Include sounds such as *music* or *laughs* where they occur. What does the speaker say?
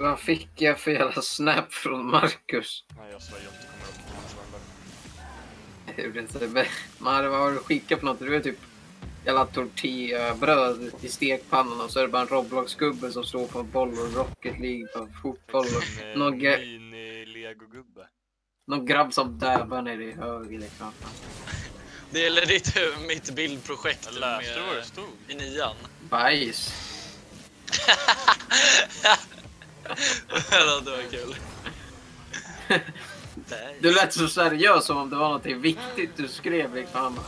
Vad fick jag för jävla snap från Marcus? Nej, jag svär, jag inte kommer ihåg vad. Jag gjorde inte det. Men vad har du skickat för något? Det var typ jävla tortillabröd i stekpannan och så är det bara en Roblox-gubbe som står på en boll och Rocket League på fotboll. Och någon, mini-legogubbe. någon grabb som dabbar nere i höger liksom. Det gäller ditt, mitt bildprojekt Jag läste med- vad det stod. i nian. Bajs. *laughs* ja, det var kul. Du lät så seriös som om det var något viktigt du skrev liksom.